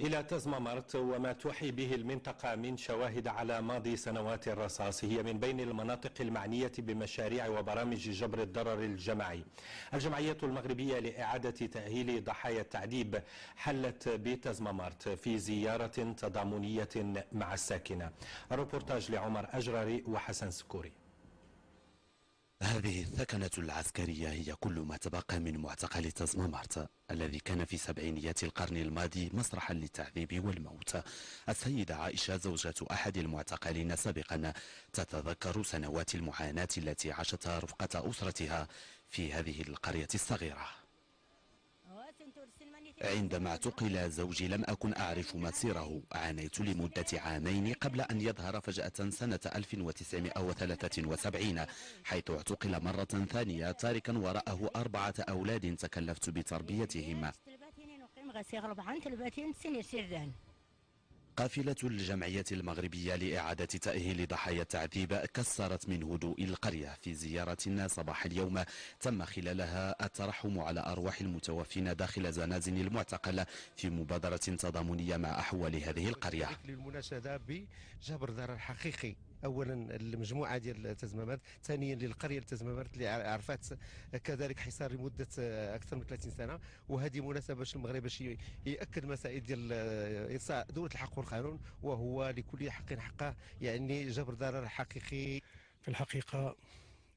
إلى تزممرت وما توحي به المنطقة من شواهد على ماضي سنوات الرصاص هي من بين المناطق المعنية بمشاريع وبرامج جبر الضرر الجماعي. الجمعية المغربية لإعادة تأهيل ضحايا التعذيب حلت بتزممرت في زيارة تضامنية مع الساكنة. الروبورتاج لعمر أجراري وحسن سكوري. هذه الثكنة العسكرية هي كل ما تبقى من معتقل تزمامارت الذي كان في سبعينيات القرن الماضي مسرحا للتعذيب والموت. السيدة عائشة زوجة أحد المعتقلين سابقا تتذكر سنوات المعاناة التي عاشتها رفقة أسرتها في هذه القرية الصغيرة. عندما اعتقل زوجي لم أكن أعرف مسيره عانيت لمدة عامين قبل أن يظهر فجأة سنة 1973 حيث اعتقل مرة ثانية تاركا وراءه أربعة أولاد تكلفت بتربيتهم. قافلة الجمعية المغربية لإعادة تأهيل ضحايا التعذيب كسرت من هدوء القرية في زيارة صباح اليوم. تم خلالها الترحم على أرواح المتوفين داخل زنازين المعتقل في مبادرة تضامنية مع أحوال هذه القرية. للمناشدة بجبر ضرر حقيقي اولا المجموعة ديال التزمامات ثانيا للقرية التزمامات اللي عرفت كذلك حصار لمدة أكثر من 30 سنة. وهذه مناسبة باش المغرب باش يأكد مسائل ديال ارساء دولة الحق والقانون وهو لكل حق حقه. يعني جبر ضرر حقيقي في الحقيقة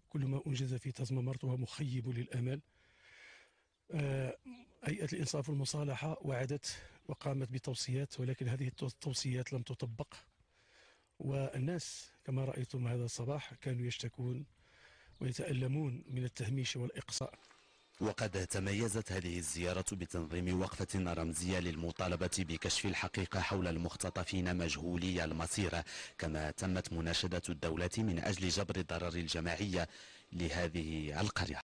كل ما أنجز في تزمامرت هو مخيب للامال آه، هيئة الإنصاف والمصالحة وعدت وقامت بتوصيات ولكن هذه التوصيات لم تطبق. والناس كما رأيتم هذا الصباح كانوا يشتكون ويتألمون من التهميش والإقصاء. وقد تميزت هذه الزيارة بتنظيم وقفة رمزية للمطالبة بكشف الحقيقة حول المختطفين مجهولي المصير كما تمت مناشدة الدولة من أجل جبر الضرر الجماعية لهذه القرية.